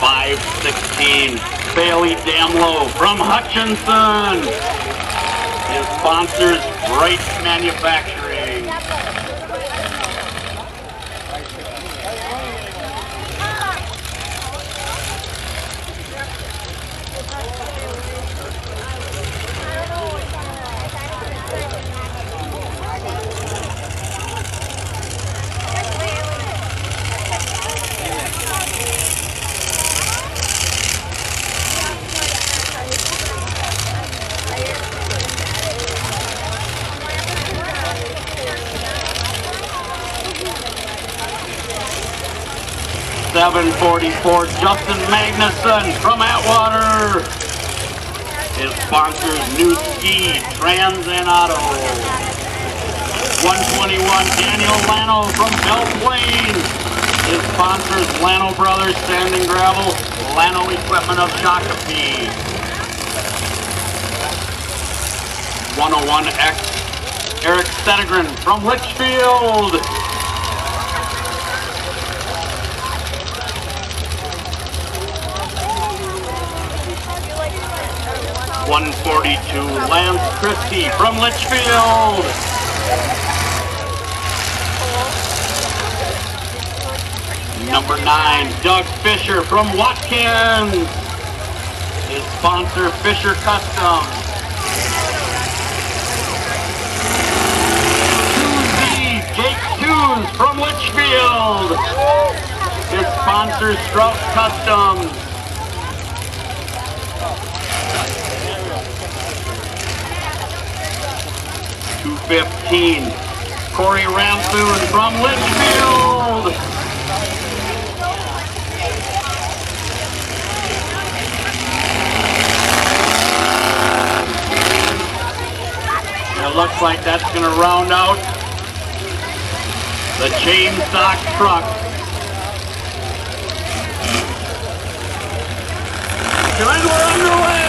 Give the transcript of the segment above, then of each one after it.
516, Bailey Damlow from Hutchinson. His sponsors, Bright Manufacturing. Seven forty-four, Justin Magnuson from Atwater. His sponsors, New Ski, Trans and Auto. 121, Daniel Lano from Belle Plaine. His sponsors, Lano Brothers Sand and Gravel, Lano Equipment of Shakopee. 101X, Eric Settigren from Litchfield. One forty-two, Lance Christie from Litchfield. Number nine, Doug Fisher from Watkins. His sponsor, Fisher Custom. Tuesday, Jake Tunes from Litchfield. His sponsor, Strauss Customs. Two fifteen, Corey Rampoon from Litchfield. It looks like that's gonna round out the chain stock truck. Good, we're underway!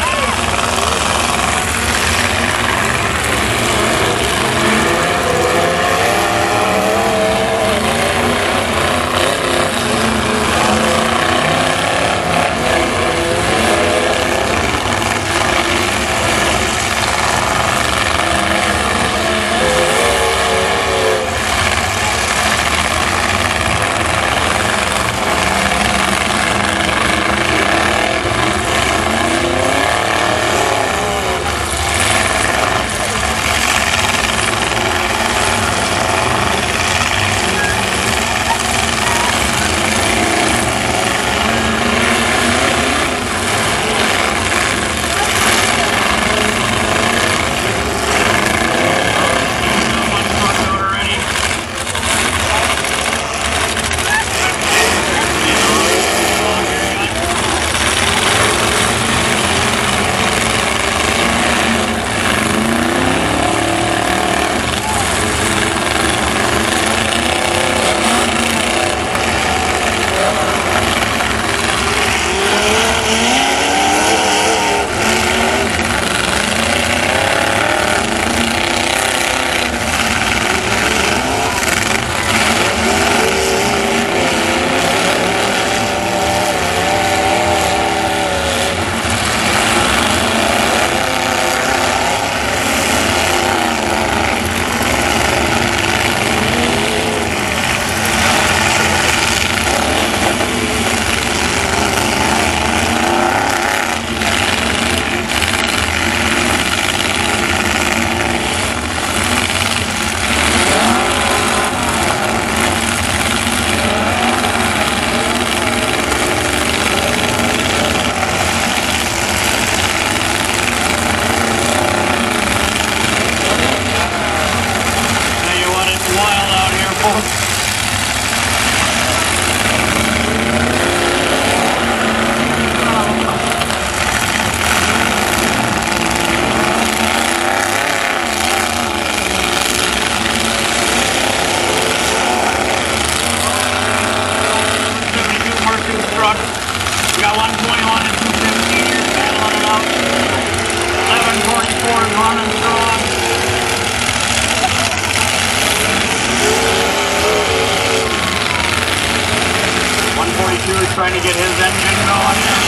trying to get his engine going.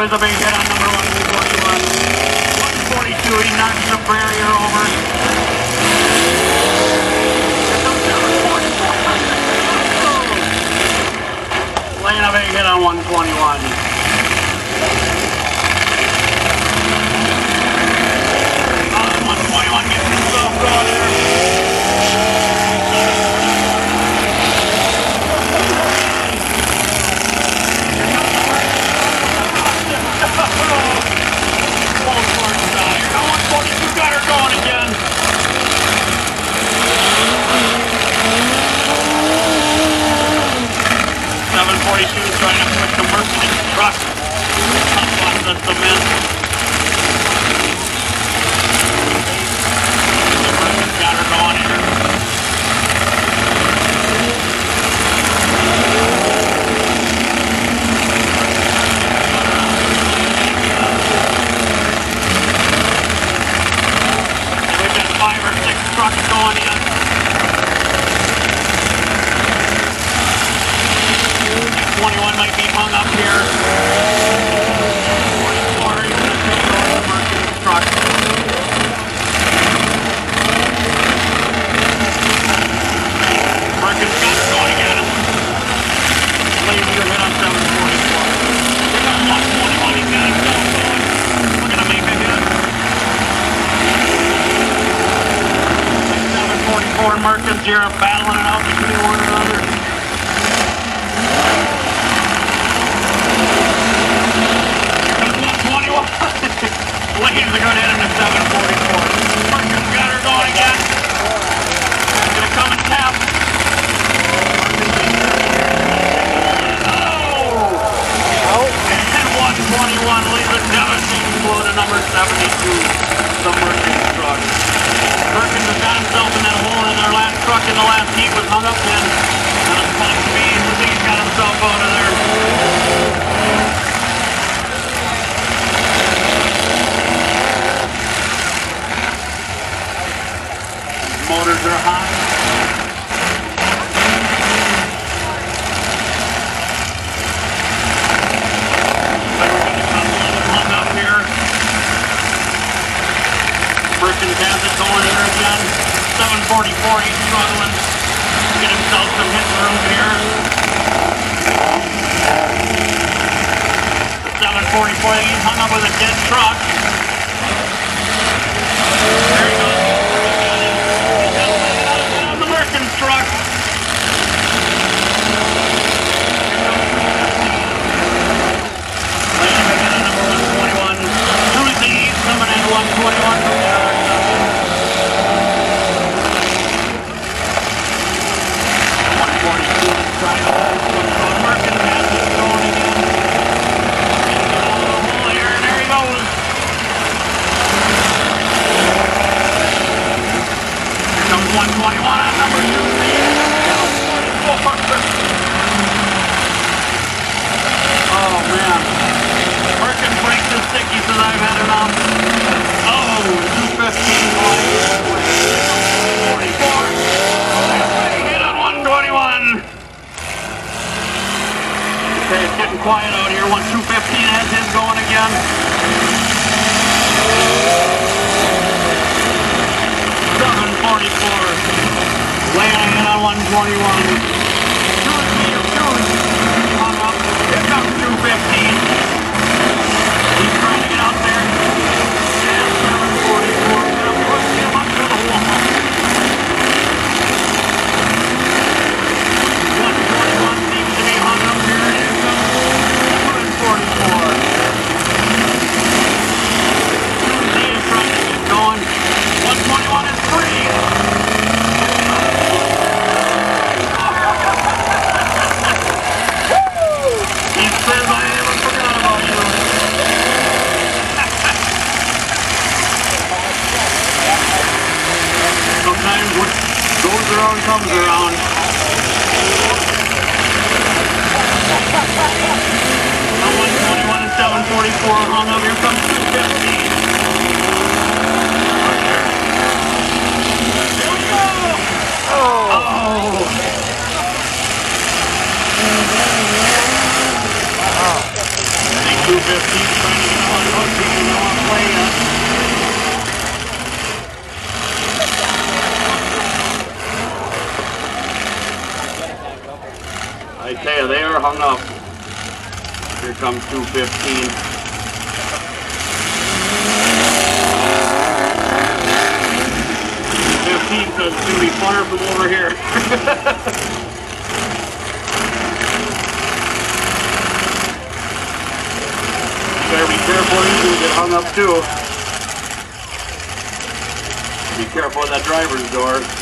Pennsylvania hit on number 141. Uh, 142, he knocks the barrier over. Laying a big hit on 121. Brother. Uh, up battling it out between one another. Here going to hit him to 744. Perkins got her going again. Going to come and tap. Oh! Oh. And 121 leaves a devastating blow to number 72, the Merchant Truck. Perkins has got himself in that hole in their last truck in the last heat was hung up in. That was kind of speed. already struggling to get himself some hits room here. 740 plane hung up with a dead truck. 121. Around. Now 121 and 744 hung up. Here comes 215. Here we go! Oh! I think 215 trying to get on hook. Play yet. I tell you, hung up. Here comes 215. Fifteen says it's gonna be funner from over here. Better be careful, you get hung up too. Be careful with that driver's door.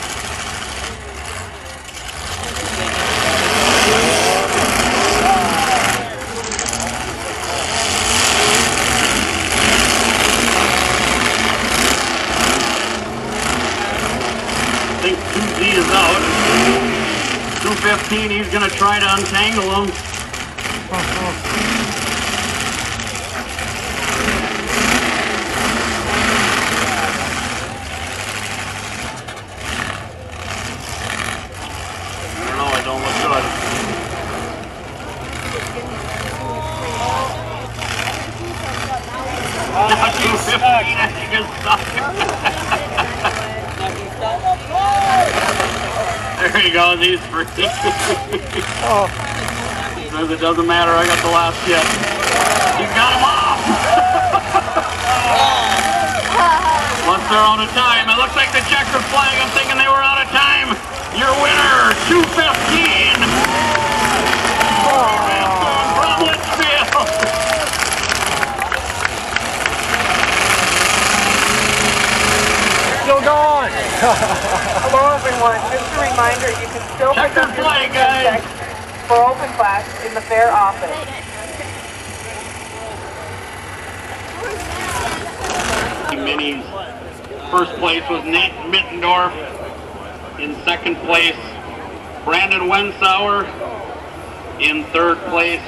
Think 2Z is out. 215, he's gonna try to untangle him. I don't know, it don't look good. Now 215, I think is stuck. There he goes, he's free. Says it doesn't matter, I got the last hit. He's got him off! Once they're out of time, it looks like the checkered flag, I'm thinking they were out of time. Your winner, 215. From Litchfield. Still going. Hello everyone, just a reminder, you can still pick Checkered up your flag, guys. check for open class in the fair office. Minis. First place was Nate Mittendorf. In second place, Brandon Wensauer. In third place,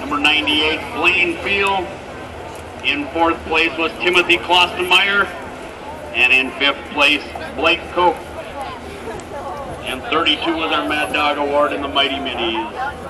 number 98, Blaine Field. In fourth place was Timothy Klostenmeyer. And in fifth place, Blake Cope. And 32 was our Mad Dog Award in the Mighty Minis.